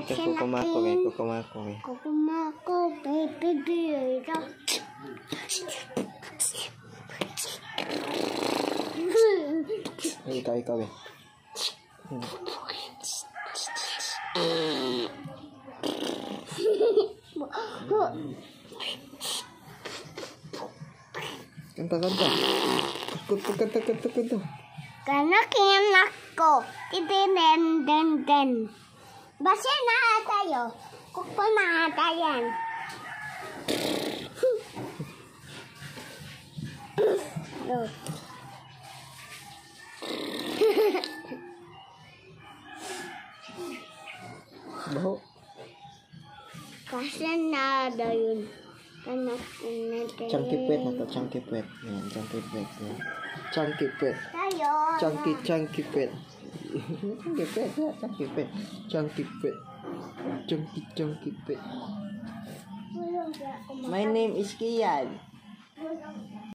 Ito kukumako eh, kukumako eh. Kukumako, baby, baby. Ikaw, ikaw eh. Kanta, kanta. Kanta, kanta, kanta, kanta. Karena kinak ko, titinen, den, den. Basta na tayo. Kuko na tayan. Look. Baho. Kasi na ada yun. Kanak natin. Chunky pet na to, chunky pet. Yan, chunky pet. Yan. Chunky pet. yo. Cangki pet. Cangki pet, cangki pet, cangki pet, cangki cangki pet. My name is Kian.